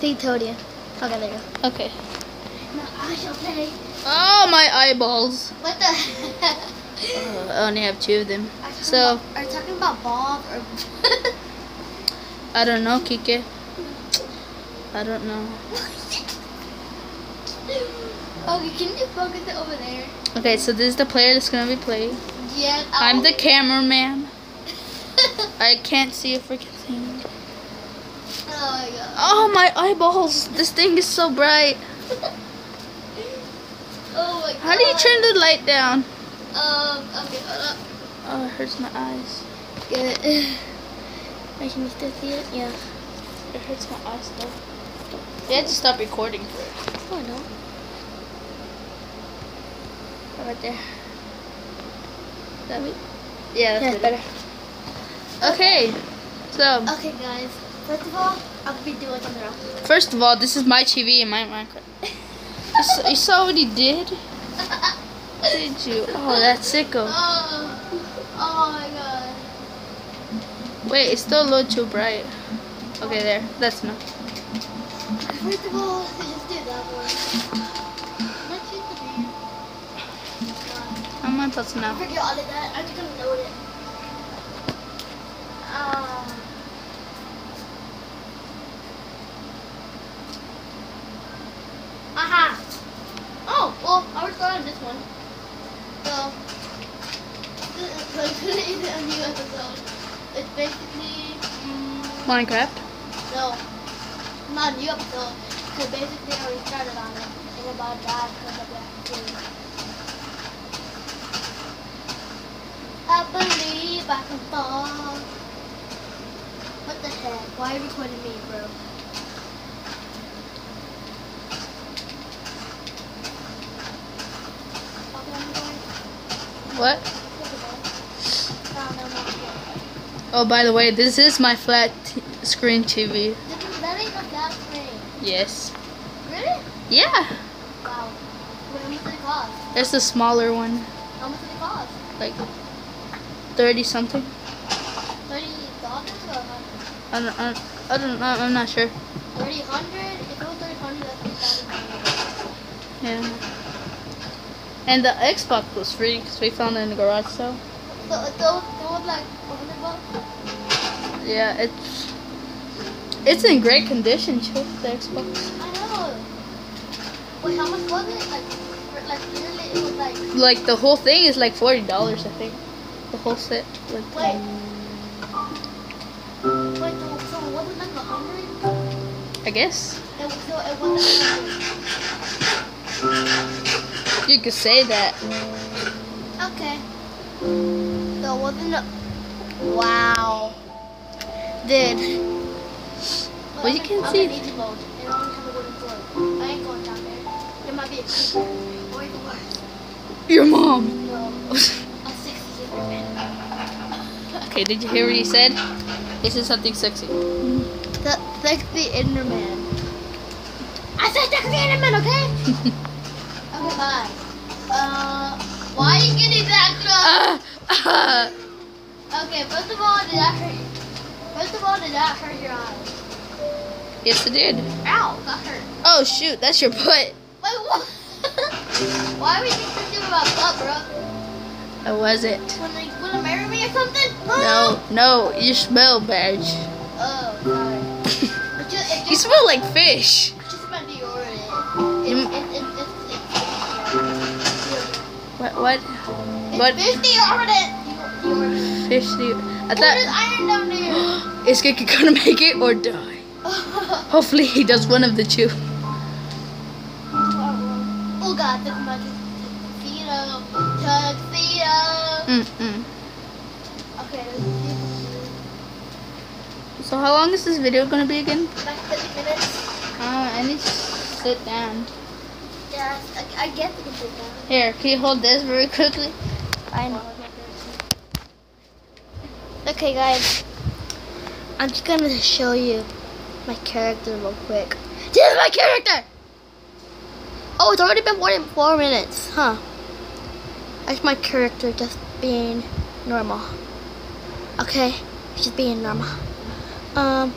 He told you. Okay, there you go. Okay. Now I shall play. Oh, my eyeballs. What the? Uh, I only have two of them. Are So, about- are you talking about Bob or? I don't know, Kike. I don't know. okay, can you focus it over there? Okay, so this is the player that's gonna be playing. Yes. I'm the cameraman. I can't see a freaking thing. Oh my god. Oh, my eyeballs. This thing is so bright. Oh my god. How do you turn the light down? Um. Okay. Hold up. Oh, it hurts my eyes. Good. Wait, can you still see it? Yeah. It hurts my eyes though. You had to stop recording for it. Oh no. Right there. That be? Yeah, that's Yeah, better. Okay, so Okay, guys. First of all, I'll be doing something else. first of all, this is my TV and my Minecraft. You saw, you saw what he did? Did you? Oh, that's sicko. Oh. Oh my god. Wait, it's still a little too bright. Okay, there. That's enough. First of all, let's just do that one. Let's use the fan. I'm gonna touch now. Forget all of that. I'm just gonna load it. Um. Aha! Oh, this one. So, this is like, this is a new episode. It's basically, mm, Minecraft. no, not a new episode. Because basically I already started on it. And about that because of that thing. I believe I can fall. What the heck? Why are you recording me, bro? Okay, I'm going. What? Oh, by the way, this is my flat t- screen TV. That ain't a flat screen. Yes. Really? Yeah. Wow. How much did it cost? There's the smaller one, How much did it cost? like 30 something. Thirty dollars or I don't, I don't, I don't know. I'm not sure. thirty hundred? If it was thirty hundred, that's three thousand. Yeah. And the Xbox was free because we found it in the garage sale. So those those like hundred bucks. Yeah, it's it's in great condition, too. The Xbox. I know. Wait, how much was it? Like, like literally, it was like. Like the whole thing is like forty dollars, I think. The whole set. Like, Wait. Um, Wait, so, so it wasn't like a hundred? I guess It was so it wasn't. You could say that. Okay. So it wasn't a. Wow. Did. Well, you can I'm see- in easy mode. It only has a wooden floor. I ain't going down there. There might be a creeper. Or even worse. Your mom. No. A 60 Enderman. Okay, did you hear what he said? This is something sexy. The sexy Enderman. I said sexy Enderman, okay? bye. Uh, why are you getting that close? Ah, ah. Okay, first of all, did that hurt you? First of all, did that hurt your eyes? Yes, it did. Ow, got hurt. Oh shoot, that's your butt. Wait, what? why are we thinking about butt, bro? That was it. When they wanna marry me or something? No, no, you smell bad. Oh, sorry. It's just, it's You smell like fish. What? What? it's, What? Deodorant. Fish? Do I There's thought iron down there. is Kiki gonna make it or die? Hopefully he does one of the two. oh god, my tuxedo. Tuxedo. Mm-mm. Okay, So how long is this video gonna be again? like 30 minutes. Uh, I need to sit down. Yes, I, I can sit down. Here, can you hold this very quickly? I know. Okay, guys. I'm just gonna show you my character real quick. This is my character! Oh, it's already been more than four minutes, huh? That's my character just being normal. Okay? Just being normal. Um,